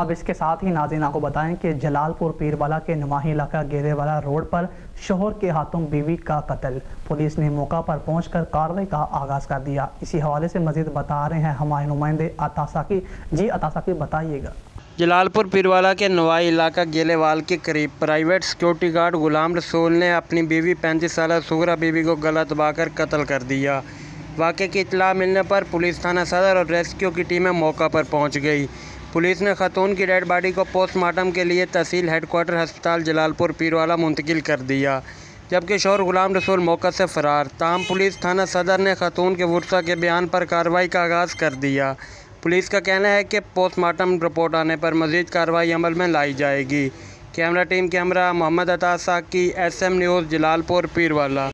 अब इसके साथ ही नाजीन को बताएँ कि जलालपुर पीरवाला के नुमाही इलाका गेरेवाला रोड पर शोहर के हाथों बीवी का कत्ल। पुलिस ने मौका पर पहुंचकर कार्रवाई का आगाज़ कर दिया। इसी हवाले से मजीद बता रहे हैं हमारे नुमाइंदे अतासाकी। जी अतासाकी, बताइएगा। जलालपुर पीरवाला के नवाई इलाका गेलेवाल के करीब private security guard Ghulam Rasool ने अपनी बीवी पैंतीस साल सुगरा बीवी को गला दबाकर कत्ल कर दिया। वाक़े की इतला मिलने पर पुलिस थाना सदर और रेस्क्यू की टीमें मौका पर पहुँच गई। पुलिस ने खतून की डेड बॉडी को पोस्टमार्टम के लिए तहसील हेडकोार्टर अस्पताल जलालपुर, पीरवाला मुंतकिल कर दिया, जबकि शोर गुलाम रसूल मौका से फ़रार। तमाम पुलिस थाना सदर ने खतून के वर्षा के बयान पर कार्रवाई का आगाज़ कर दिया। पुलिस का कहना है कि पोस्टमार्टम रिपोर्ट आने पर मज़ीद कार्रवाई अमल में लाई जाएगी। Camera team camera Mohammad Ata Saqi S M news, Jalalpur, Pirwala.